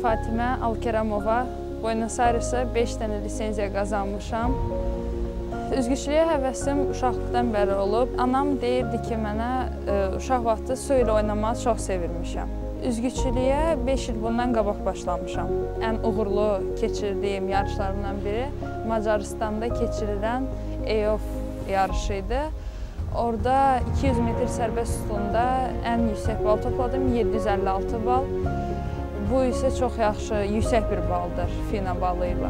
Fatimə Alkeramova. Buenos Airesə 5 dənə lisenziya qazanmışam. Üzgüçülüyə həvəsim uşaqlıqdan bəri olub. Anam deyirdi ki, mənə ə, uşaq vaxtı su ilə oynamağı çox sevirmişəm. Üzgüçülüyə 5 il bundan qabaq başlamışam. Ən uğurlu keçirdiyim yarışlarımdan biri Macaristanda keçirilən EOF yarışı idi. Orada 200 metr sərbəst üstunda ən yüksək bal topladım, 756 bal. Bu isə çox yaxşı, yüksək bir baldır FINA balı ilə.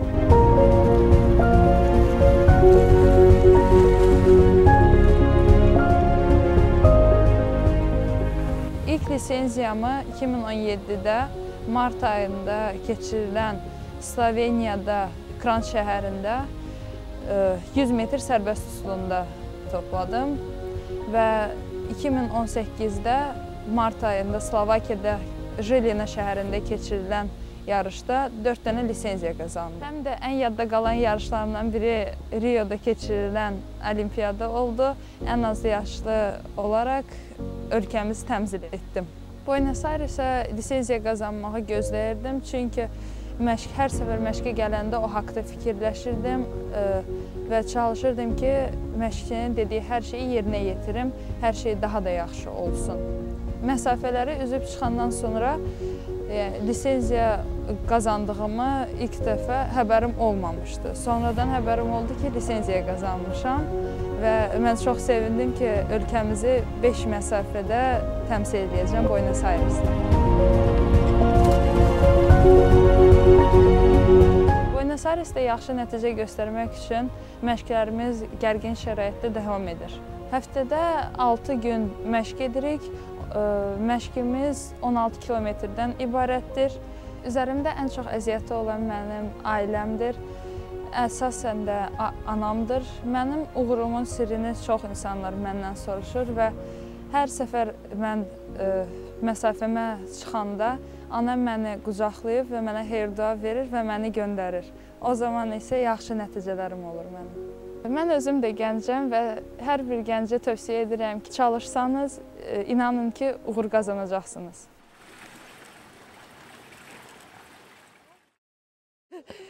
İlk lisenziyamı 2017-də mart ayında keçirilən Sloveniyada Kran şəhərində 100 e, metr sərbəst üslunda topladım və 2018-də mart ayında Slovakiyada Jelena şəhərində keçirilən yarışda 4 dənə lisenziya qazandım. Həm də ən yadda qalan yarışlarımdan biri Rioda keçirilən olimpiyada oldu. Ən az yaşlı olaraq ölkəmizi təmsil etdim. Buenos Airesə lisenziya qazanmağı gözləyirdim, çünki məşq, hər səfər məşqə gələndə o haqda fikirləşirdim e, və çalışırdım ki, məşqçinin dediyi hər şeyi yerinə yetirim, hər şey daha da yaxşı olsun. Məsafələri üzüb çıxandan sonra yəni, lisenziya qazandığımı ilk dəfə həbərim olmamışdı. Sonradan həbərim oldu ki, lisenziya qazanmışam və mən çox sevindim ki, ölkəmizi 5 məsafədə təmsil edəcəm Buenos Airesdə. Buenos Airesdə yaxşı nəticə göstərmək üçün məşqlərimiz gərgin şəraitdə davam edir. Həftədə 6 gün məşq edirik. Məşqimiz 16 kilometrdən ibarətdir. Üzərimdə ən çox əziyyəti olan mənim ailəmdir. Əsasən də anamdır. Mənim uğurumun sirrini çox insanlar məndən soruşur və hər səfər mən ə, məsafəmə çıxanda anam məni qucaqlayıb və mənə xeyir-dua verir və məni göndərir. O zaman isə yaxşı nəticələrim olur mənim. Mən özüm də gəncəm və hər bir gəncə tövsiyə edirəm ki, çalışsanız, e, inanın ki, uğur qazanacaqsınız.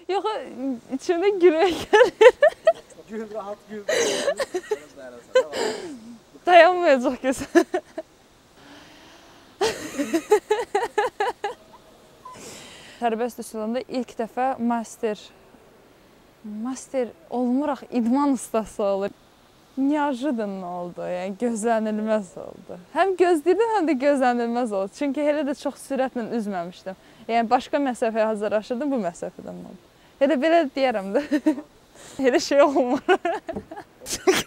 Yox, içimdə gülmək gəlir. Gül, rahat gül. Dayanmayacaq gözə. Sərbəst üsulunda ilk dəfə master master olmuraq idman ustası olur. Neajıdan oldu, yəni gözlənilməz oldu. Həm gözləyirdim, həm də gözlənilməz oldu. Çünki elə də çox sürətlə üzməmişdim. Yəni başqa məsafəyə hazırlaşırdım, bu məsafədən oldu. Elə belə deyərəm də. elə şey olmur.